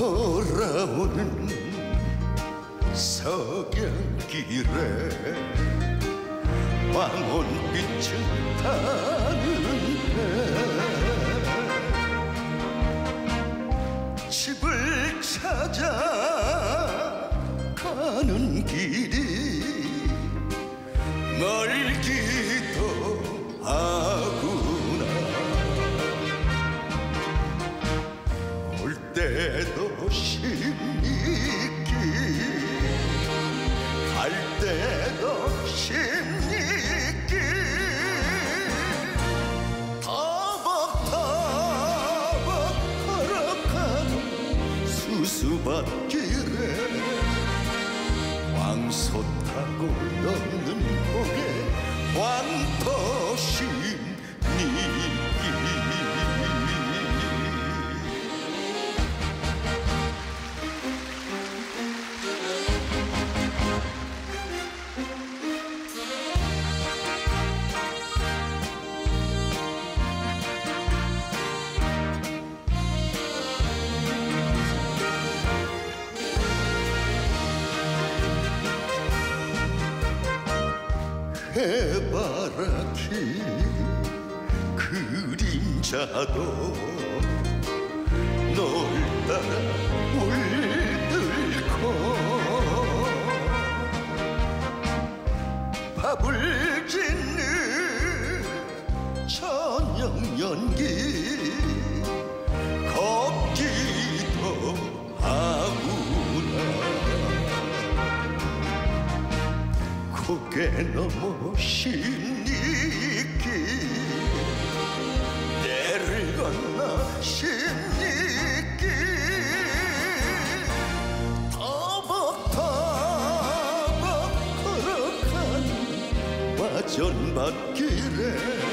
다가오는 석양길에 황혼빛은 타는데 집을 찾아 가는 길이 멀기 심리기 갈 때도 심리기 타박 타박 걸어가는 수수밭길에 왕소 타고 넘는 고개 왕토심 해바라기 그림자도 넘어 심리길 내를 건너 심리길 타박타박 걸어가는 와전밭길에